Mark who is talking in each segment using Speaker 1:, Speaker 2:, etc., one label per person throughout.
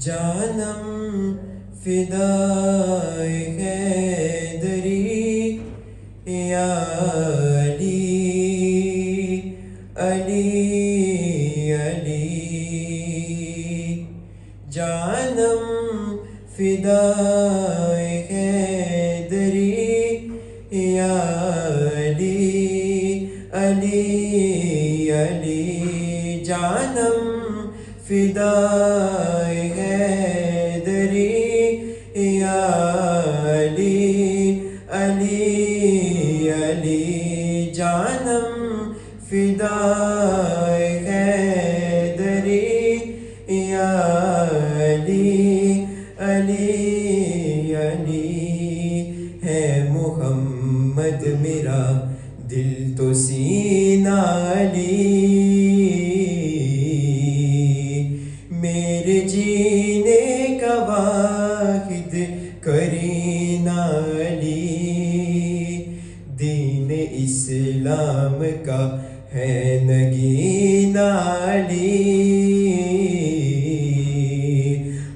Speaker 1: جانم فدائے حیدری یا علی علی علی۔ جانم فدائے حیدری یا علی علی۔ فدائے حیدری، یا علی علی علی جانم فدائے حیدری، یا علی علی علی ہے محمد، میرا دل تو سینہ علی۔ میرے جینے کا واحد کرینہ علی۔ دین اسلام کا ہے نگینہ علی۔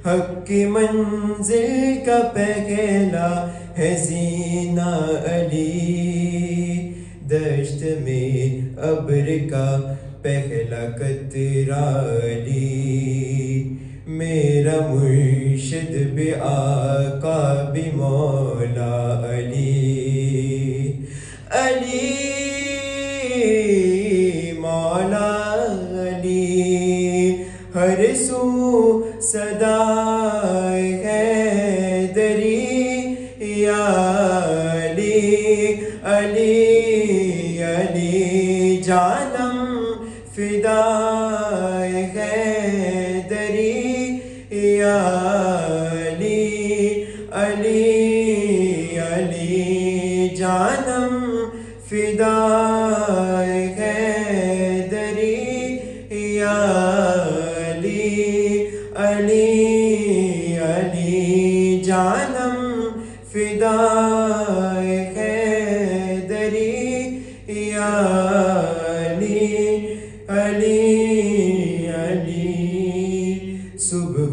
Speaker 1: حق کی منزل کا پہلا ہے زینہ علی۔ دشت میں ابر کا پہلا قطرہ علی۔ مرشد بھی آقا بھی مولا علی۔ علی، مولا علی۔ ہر سو صدا حیدری یا علی علی۔ جانم فدائي هيدري يا علي علي علي جانم فداي هيدري يا علي علي علي صبح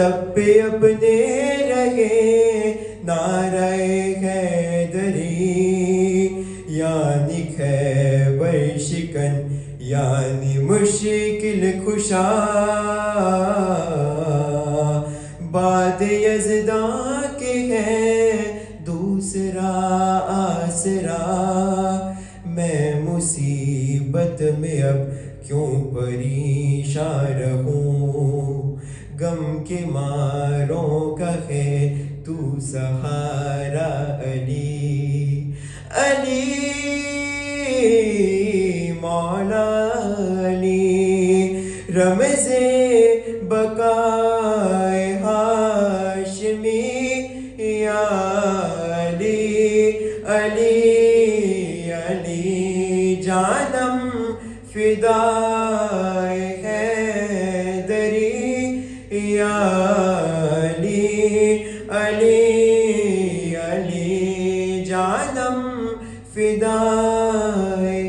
Speaker 1: لب اپنے رہے نعرہ حیدری یعنی خیبر شکن یعنی مشکل خوشا باد یزداں کے ہے دوسرا آسرا میں مصیبت میں اب کیوں پریشان رہوں غم کے ماروں کا ہے تو سہارا علی۔ علی، مولا علی رمز بقائے ہاشمی یا علی۔ علی علی جانم فدائے عالم فدائے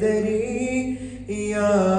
Speaker 1: دری یا